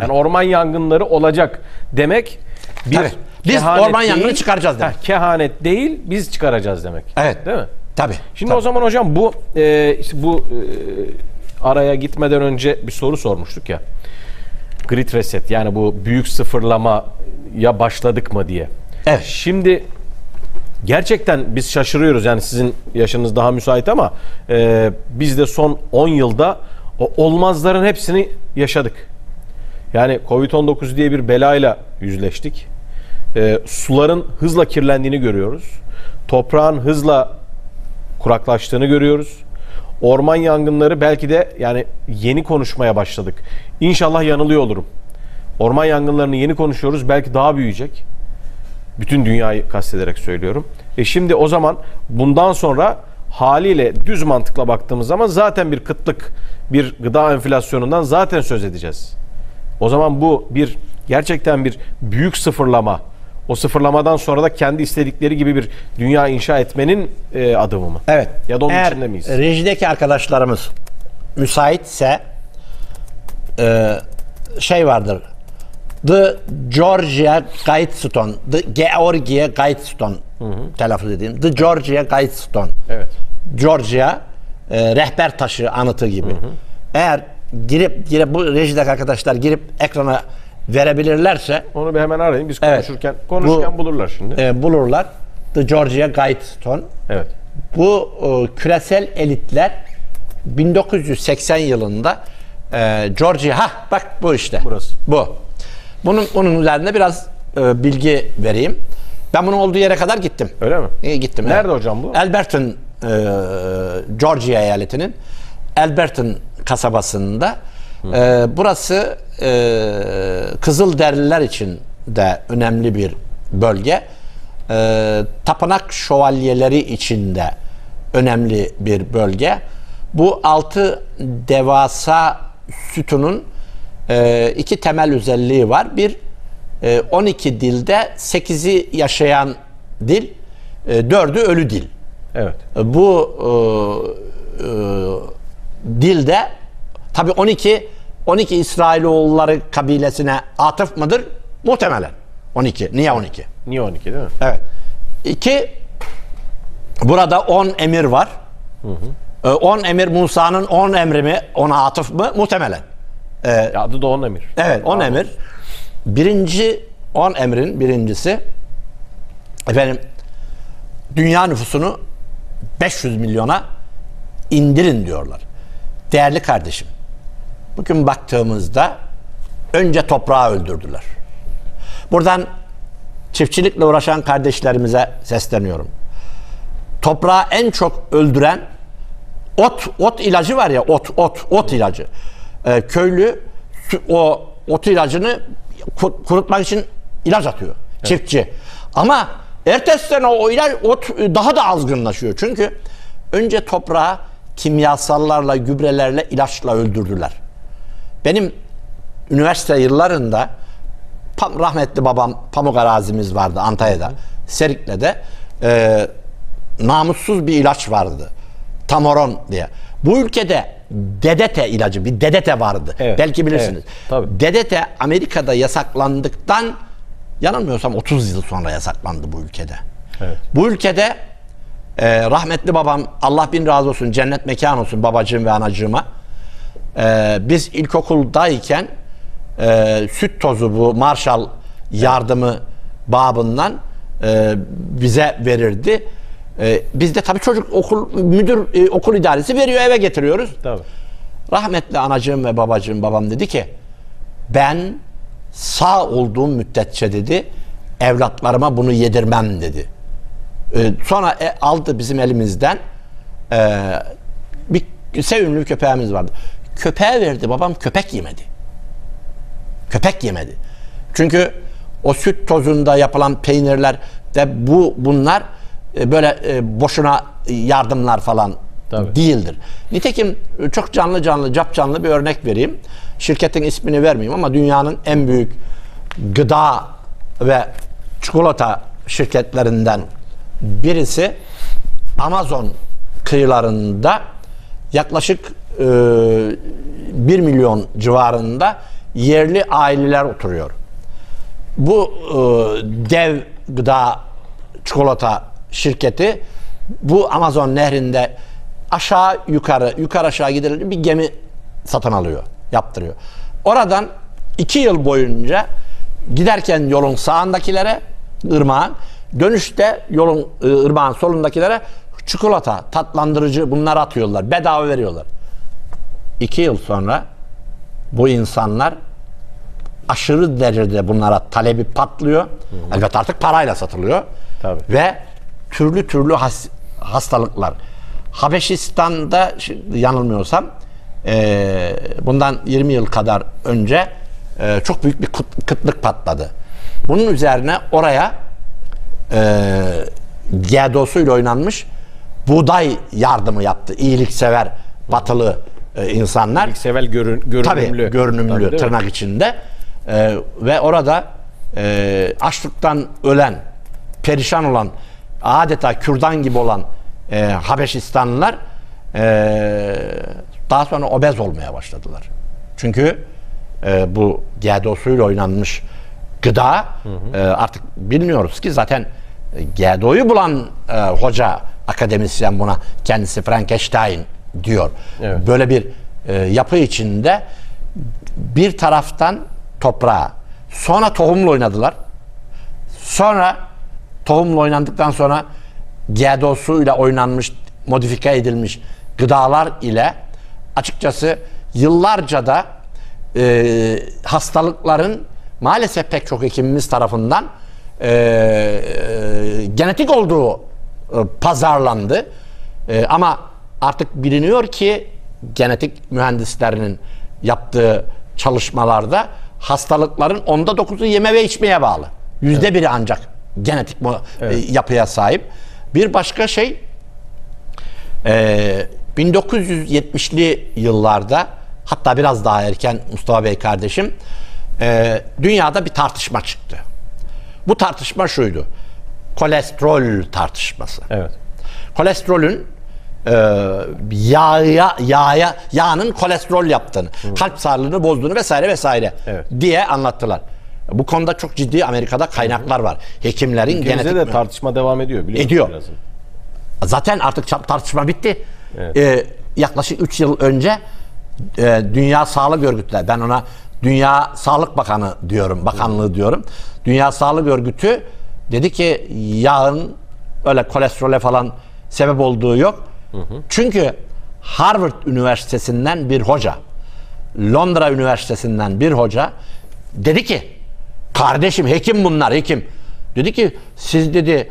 Tabii. Yani orman yangınları olacak demek bir Tabii. Biz orman yangını değil, çıkaracağız demek. Heh, kehanet değil, biz çıkaracağız demek. Evet. Değil mi? Tabii. Şimdi tabii. o zaman hocam bu e, işte bu e, araya gitmeden önce bir soru sormuştuk ya. Grid reset yani bu büyük sıfırlama ya başladık mı diye. Evet. Şimdi gerçekten biz şaşırıyoruz yani sizin yaşınız daha müsait ama e, biz de son 10 yılda o olmazların hepsini yaşadık. Yani Covid-19 diye bir belayla yüzleştik. E, suların hızla kirlendiğini görüyoruz. Toprağın hızla kuraklaştığını görüyoruz. Orman yangınları belki de yani yeni konuşmaya başladık. İnşallah yanılıyor olurum. Orman yangınlarını yeni konuşuyoruz. Belki daha büyüyecek. Bütün dünyayı kastederek söylüyorum. E şimdi o zaman bundan sonra haliyle düz mantıkla baktığımız zaman zaten bir kıtlık, bir gıda enflasyonundan zaten söz edeceğiz. O zaman bu bir gerçekten bir büyük sıfırlama. O sıfırlamadan sonra da kendi istedikleri gibi bir dünya inşa etmenin e, adımı mı? Evet. Ya da onun Eğer içinde miyiz? rejideki arkadaşlarımız müsaitse e, şey vardır. The Georgia Guidestone, The Georgia Guidestone telaffuz edeyim. The Georgia Guidestone. Evet. Georgia e, rehber taşı anıtı gibi. Eğer girip girip bu rejideki arkadaşlar girip ekrana verebilirlerse Onu bir hemen arayın. Biz Evet. konuşurken konuşurken Bu- bulurlar şimdi. e, bulurlar. The Georgia Guidestone. Evet. Bu e, küresel elitler 1980 yılında e, Georgia ha bak bu işte. Burası. Bu. Bunun bunun üzerinde biraz e, bilgi vereyim. Ben bunun olduğu yere kadar gittim. Öyle mi? İyi gittim. Nerede evet. hocam bu? Alberton e, Georgia eyaletinin Alberton kasabasında. E, burası e, Kızılderililer için de önemli bir bölge. E, tapınak şövalyeleri için de önemli bir bölge. Bu altı devasa sütunun e, iki temel özelliği var. Bir, e, 12 dilde 8'i yaşayan dil, e, 4'ü ölü dil. Evet. Bu e, e, dilde tabi 12 12 İsrailoğulları kabilesine atıf mıdır? Muhtemelen. 12. Niye 12? Niye 12 değil mi? Evet. İki, burada 10 emir var. 10 emir Musa'nın 10 emri mi ona atıf mı? Muhtemelen. Ya adı da on emir. Evet 10 Tamam. emir. Birinci 10 emrin birincisi efendim dünya nüfusunu 500 milyona indirin diyorlar. Değerli kardeşim bugün baktığımızda önce toprağı öldürdüler. Buradan çiftçilikle uğraşan kardeşlerimize sesleniyorum. Toprağı en çok öldüren ot ot ilacı var ya ot ot ot ilacı. Ee, köylü o ot ilacını ku- kurutmak için ilaç atıyor çiftçi. Ama ertesi sene o ilaç ot daha da azgınlaşıyor. Çünkü önce toprağı kimyasallarla, gübrelerle, ilaçla öldürdüler. Benim üniversite yıllarında rahmetli babam pamuk arazimiz vardı Antalya'da. Serikle'de e, namussuz bir ilaç vardı. Tamoron diye. Bu ülkede dedete ilacı, bir dedete vardı. Evet, Belki bilirsiniz. evet, tabii. Dedete Amerika'da yasaklandıktan yanılmıyorsam 30 yıl sonra yasaklandı bu ülkede. Evet. Bu ülkede e, rahmetli babam Allah bin razı olsun cennet mekan olsun babacığım ve anacığıma e, biz ilkokuldayken e, süt tozu bu Marshall yardımı babından e, bize verirdi. E, biz de tabii çocuk okul müdür e, okul idaresi veriyor eve getiriyoruz. Tabii. Rahmetli anacığım ve babacığım babam dedi ki ben sağ olduğum müddetçe dedi evlatlarıma bunu yedirmem dedi. Ee, sonra e, aldı bizim elimizden e, bir sevimli bir köpeğimiz vardı. Köpeğe verdi babam köpek yemedi. Köpek yemedi. Çünkü o süt tozunda yapılan peynirler de bu bunlar e, böyle e, boşuna yardımlar falan Tabii. değildir. Nitekim e, çok canlı canlı, cap canlı bir örnek vereyim. Şirketin ismini vermeyeyim ama dünyanın en büyük gıda ve çikolata şirketlerinden birisi Amazon kıyılarında yaklaşık e, 1 milyon civarında yerli aileler oturuyor. Bu e, dev gıda çikolata şirketi bu Amazon nehrinde aşağı yukarı yukarı aşağı gidilir bir gemi satın alıyor, yaptırıyor. Oradan iki yıl boyunca giderken yolun sağındakilere ırmağın dönüşte yolun e, ırmağın solundakilere çikolata, tatlandırıcı bunlar atıyorlar. Bedava veriyorlar. İki yıl sonra bu insanlar aşırı derecede bunlara talebi patlıyor. Elbette artık parayla satılıyor. Tabii. Ve türlü türlü has- hastalıklar. Habeşistan'da şi- yanılmıyorsam eee, bundan 20 yıl kadar önce eee, çok büyük bir kıt- kıtlık patladı. Bunun üzerine oraya eee GDO'suyla oynanmış buğday yardımı yaptı. İyiliksever batılı e, insanlar. Sevel görün, görünümlü. Tabii görünümlü Tabii, değil mi? tırnak içinde. Ee, ve orada e, açlıktan ölen, perişan olan, adeta kürdan gibi olan e, Habeşistanlılar e, daha sonra obez olmaya başladılar. Çünkü e, bu GDO'suyla oynanmış gıda e, artık bilmiyoruz ki zaten e, GDO'yu bulan e, hoca akademisyen buna kendisi Frankenstein diyor. Evet. Böyle bir e, yapı içinde bir taraftan toprağa sonra tohumla oynadılar. Sonra tohumla oynandıktan sonra GDO'suyla oynanmış, modifike edilmiş gıdalar ile açıkçası yıllarca da e, hastalıkların maalesef pek çok hekimimiz tarafından e, e, genetik olduğu e, pazarlandı. E, ama artık biliniyor ki genetik mühendislerinin yaptığı çalışmalarda hastalıkların onda dokuzu yeme ve içmeye bağlı. Yüzde biri ancak genetik e, yapıya sahip. Bir başka şey ee, 1970'li yıllarda hatta biraz daha erken Mustafa Bey kardeşim e, dünyada bir tartışma çıktı. Bu tartışma şuydu. Kolesterol tartışması. Evet. Kolesterolün e, yağa, yağa, yağının kolesterol yaptığını, kalp sağlığını bozduğunu vesaire vesaire Evet. diye anlattılar. Bu konuda çok ciddi Amerika'da kaynaklar var. Hekimlerin Ülkemizde genetik de tartışma devam ediyor biliyor musun Ediyor. biraz? Zaten artık tartışma bitti. Evet. Ee, yaklaşık 3 yıl önce e, Dünya Sağlık Örgütü, ben ona Dünya Sağlık Bakanı diyorum, bakanlığı diyorum. Dünya Sağlık Örgütü dedi ki yağın öyle kolesterole falan sebep olduğu yok. Çünkü Harvard Üniversitesi'nden bir hoca, Londra Üniversitesi'nden bir hoca dedi ki kardeşim hekim bunlar hekim. Dedi ki siz dedi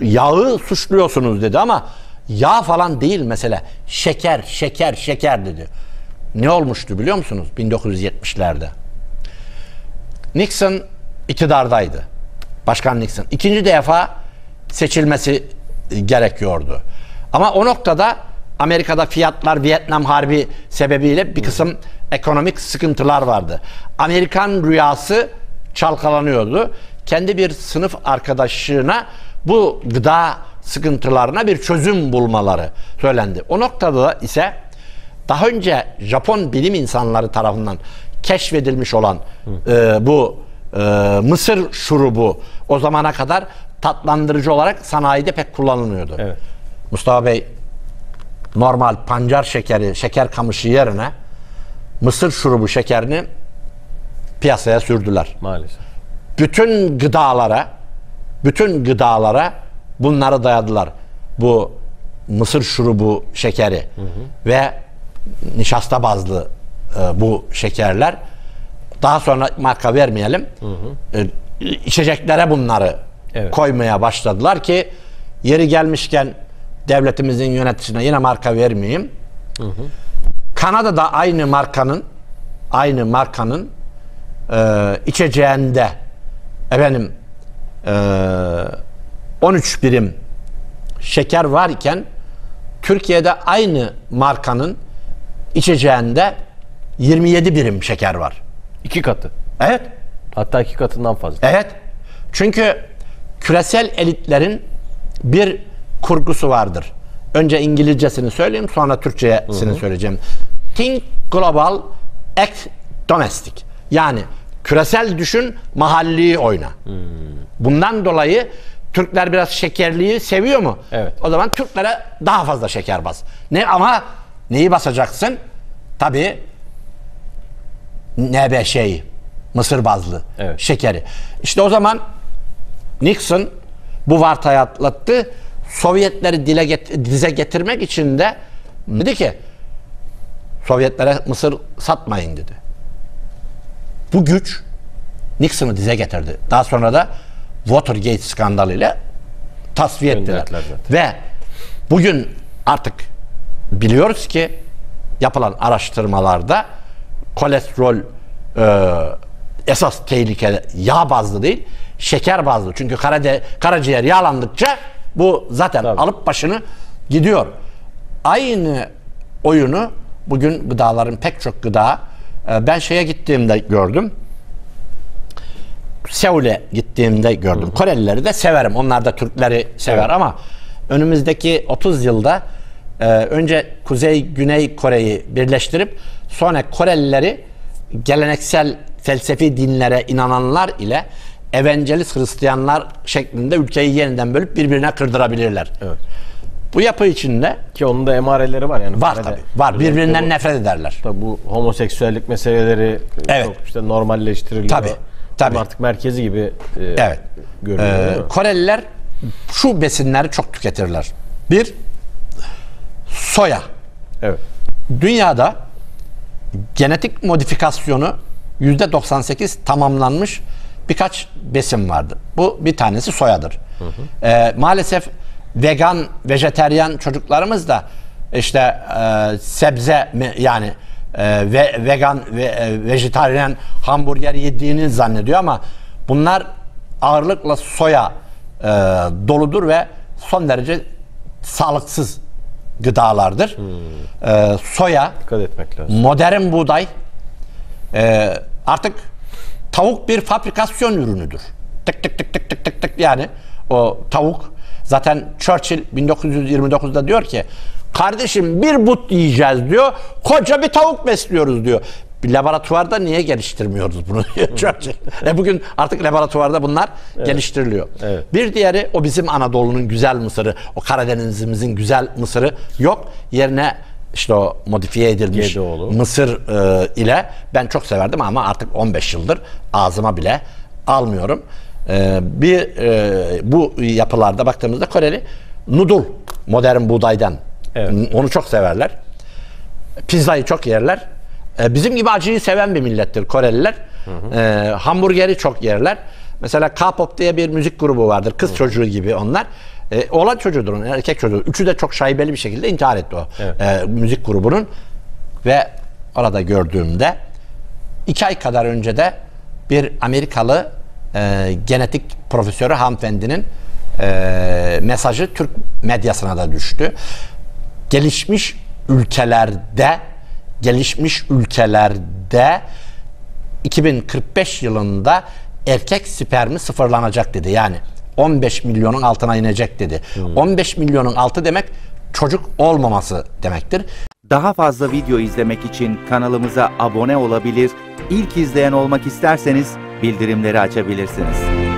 yağı suçluyorsunuz dedi ama yağ falan değil mesele. Şeker, şeker, şeker dedi. Ne olmuştu biliyor musunuz 1970'lerde? Nixon iktidardaydı. Başkan Nixon. İkinci defa seçilmesi gerekiyordu. Ama o noktada Amerika'da fiyatlar Vietnam Harbi sebebiyle bir kısım ekonomik sıkıntılar vardı. Amerikan rüyası çalkalanıyordu. Kendi bir sınıf arkadaşına bu gıda sıkıntılarına bir çözüm bulmaları söylendi. O noktada da ise daha önce Japon bilim insanları tarafından keşfedilmiş olan e, bu e, mısır şurubu o zamana kadar tatlandırıcı olarak sanayide pek kullanılmıyordu. Evet. Mustafa Bey normal pancar şekeri, şeker kamışı yerine mısır şurubu şekerini piyasaya sürdüler. Maalesef. Bütün gıdalara bütün gıdalara bunları dayadılar. Bu mısır şurubu şekeri ve nişasta bazlı e, bu şekerler daha sonra marka vermeyelim. E, içeceklere bunları Evet. koymaya başladılar ki yeri gelmişken devletimizin yöneticisine yine marka vermeyeyim. Kanada'da aynı markanın aynı markanın e, içeceğinde efendim e, 13 birim şeker varken Türkiye'de aynı markanın içeceğinde 27 birim şeker var. İki katı. Evet. Hatta iki katından fazla. Evet. Çünkü küresel elitlerin bir kurgusu vardır. Önce İngilizcesini söyleyeyim sonra Türkçesini söyleyeceğim. Think global, act domestic. Yani küresel düşün, mahalli oyna. Bundan dolayı Türkler biraz şekerliği seviyor mu? Evet. O zaman Türklere daha fazla şeker bas. Ne ama neyi basacaksın? Tabii NB şeyi, Mısır bazlı Evet. şekeri. İşte o zaman Nixon bu vartayı atlattı. Sovyetleri dile get- dize getirmek için de dedi ki Sovyetlere Mısır satmayın dedi. Bu güç Nixon'ı dize getirdi. Daha sonra da Watergate skandalıyla tasfiye ettiler. Ve bugün artık biliyoruz ki yapılan araştırmalarda kolesterol e, esas tehlike yağ bazlı değil, şeker bazlı. Çünkü karade, karaciğer yağlandıkça bu zaten Tabii. alıp başını gidiyor. Aynı oyunu bugün gıdaların pek çok gıda e, ben şeye gittiğimde gördüm. Seul'e gittiğimde gördüm. Korelileri de severim. Onlar da Türkleri sever Evet. ama önümüzdeki 30 yılda e, önce Kuzey Güney Kore'yi birleştirip sonra Korelileri geleneksel felsefi dinlere inananlar ile evangelist Hristiyanlar şeklinde ülkeyi yeniden bölüp birbirine kırdırabilirler. Evet. Bu yapı içinde Ki onun da emareleri var yani. var tabii. Var. Birbirinden bu- nefret ederler. Tabii bu homoseksüellik meseleleri Evet. çok işte normalleştiriliyor. Tabii, tabii. Bunun artık merkezi gibi e, Evet. görünüyor. Ee? Koreliler şu besinleri çok tüketirler. Bir, soya. evet. Dünyada genetik modifikasyonu yüzde 98 tamamlanmış birkaç besin vardır. Bu bir tanesi soyadır. Ee, maalesef vegan, vejeteryan çocuklarımız da işte e, sebze yani e, ve vegan ve e, vejetaryen hamburger yediğini zannediyor ama bunlar ağırlıkla soya e, doludur ve son derece sağlıksız gıdalardır. E, soya, Dikkat etmek lazım. modern buğday e, artık tavuk bir fabrikasyon ürünüdür. Tık tık tık tık tık tık tık yani o tavuk zaten Churchill 1929'da diyor ki kardeşim bir but yiyeceğiz diyor koca bir tavuk besliyoruz diyor. Bir laboratuvarda niye geliştirmiyoruz bunu Churchill. E bugün artık laboratuvarda bunlar geliştiriliyor. Evet. Bir diğeri o bizim Anadolu'nun güzel mısırı, o Karadeniz'imizin güzel mısırı yok. Yerine işte o modifiye edilmiş Gedoğlu. mısır e, ile ben çok severdim ama artık 15 yıldır ağzıma bile almıyorum. E, bir e, bu yapılarda baktığımızda Koreli noodle modern buğdaydan Evet. onu çok severler. Pizzayı çok yerler. E, bizim gibi acıyı seven bir millettir Koreliler. E, hamburgeri çok yerler. Mesela K-pop diye bir müzik grubu vardır. Kız çocuğu gibi onlar. E, oğlan çocuğudur erkek çocuğu. Üçü de çok şaibeli bir şekilde intihar etti o Evet. e, müzik grubunun. Ve orada gördüğümde iki ay kadar önce de bir Amerikalı e, genetik profesörü hanımefendinin e, mesajı Türk medyasına da düştü. Gelişmiş ülkelerde gelişmiş ülkelerde 2045 yılında erkek spermi sıfırlanacak dedi. Yani 15 milyonun altına inecek dedi. 15 milyonun altı demek çocuk olmaması demektir. Daha fazla video izlemek için kanalımıza abone olabilir, ilk izleyen olmak isterseniz bildirimleri açabilirsiniz.